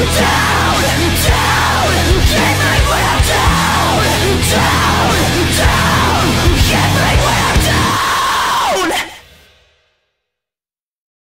die